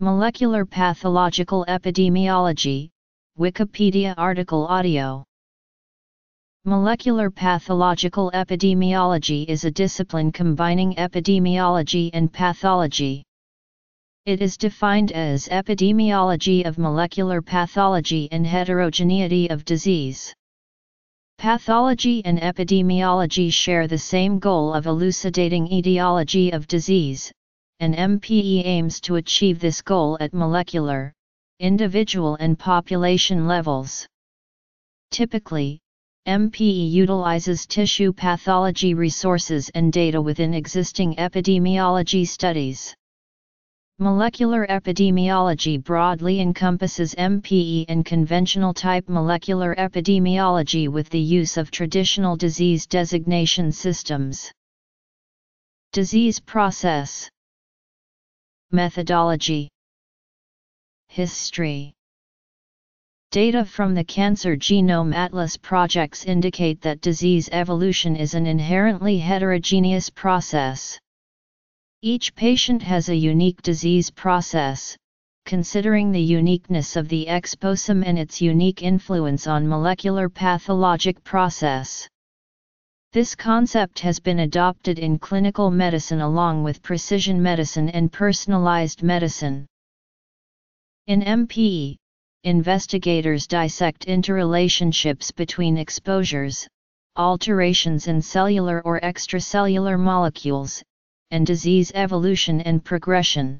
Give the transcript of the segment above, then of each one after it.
Molecular Pathological Epidemiology, Wikipedia article audio. Molecular pathological epidemiology is a discipline combining epidemiology and pathology. It is defined as epidemiology of molecular pathology and heterogeneity of disease. Pathology and epidemiology share the same goal of elucidating etiology of disease, and MPE aims to achieve this goal at molecular, individual and population levels. Typically, MPE utilizes tissue pathology resources and data within existing epidemiology studies. Molecular epidemiology broadly encompasses MPE and conventional type molecular epidemiology with the use of traditional disease designation systems. Disease process Methodology History Data from the Cancer Genome Atlas projects indicate that disease evolution is an inherently heterogeneous process. Each patient has a unique disease process, considering the uniqueness of the exposome and its unique influence on molecular pathologic process. This concept has been adopted in clinical medicine along with precision medicine and personalized medicine. In MPE, investigators dissect interrelationships between exposures, alterations in cellular or extracellular molecules, and disease evolution and progression.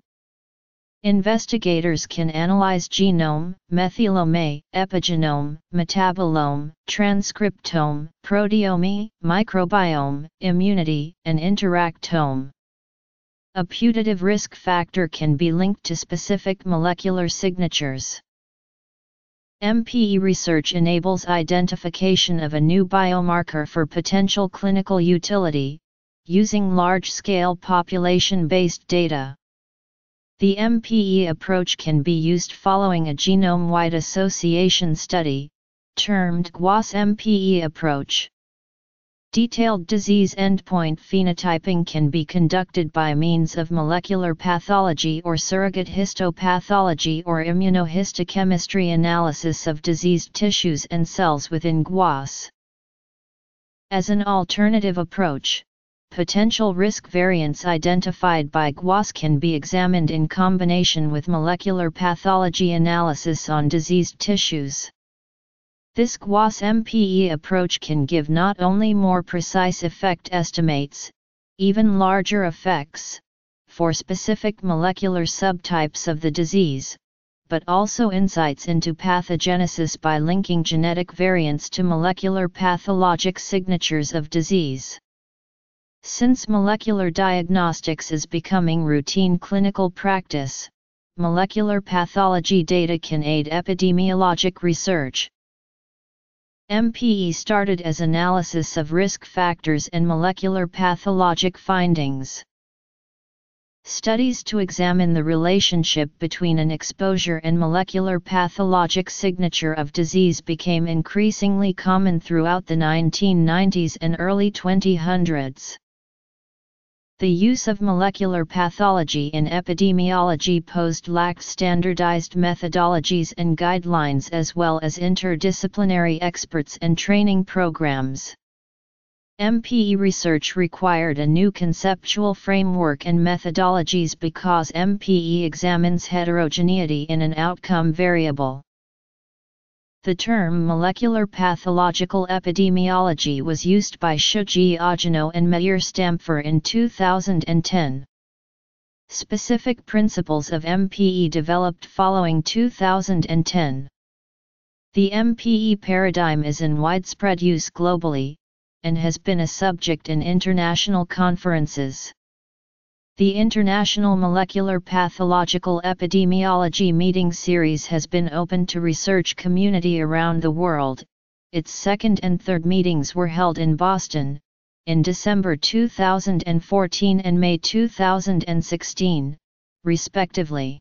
Investigators can analyze genome, methylome, epigenome, metabolome, transcriptome, proteome, microbiome, immunity, and interactome. A putative risk factor can be linked to specific molecular signatures. MPE research enables identification of a new biomarker for potential clinical utility, using large-scale population-based data. The MPE approach can be used following a genome-wide association study, termed GWAS-MPE approach. Detailed disease endpoint phenotyping can be conducted by means of molecular pathology or surrogate histopathology or immunohistochemistry analysis of diseased tissues and cells within GWAS. As an alternative approach, Potential risk variants identified by GWAS can be examined in combination with molecular pathology analysis on diseased tissues. This GWAS MPE approach can give not only more precise effect estimates, even larger effects, for specific molecular subtypes of the disease, but also insights into pathogenesis by linking genetic variants to molecular pathologic signatures of disease. Since molecular diagnostics is becoming routine clinical practice, molecular pathology data can aid epidemiologic research. MPE started as analysis of risk factors and molecular pathologic findings. Studies to examine the relationship between an exposure and molecular pathologic signature of disease became increasingly common throughout the 1990s and early 2000s. The use of molecular pathology in epidemiology posed lacked standardized methodologies and guidelines as well as interdisciplinary experts and training programs. MPE research required a new conceptual framework and methodologies because MPE examines heterogeneity in an outcome variable. The term molecular pathological epidemiology was used by Shuji Ogino and Meir Stampfer in 2010. Specific principles of MPE developed following 2010. The MPE paradigm is in widespread use globally, and has been a subject in international conferences. The International Molecular Pathological Epidemiology Meeting Series has been open to research community around the world. Its second and third meetings were held in Boston, in December 2014 and May 2016, respectively.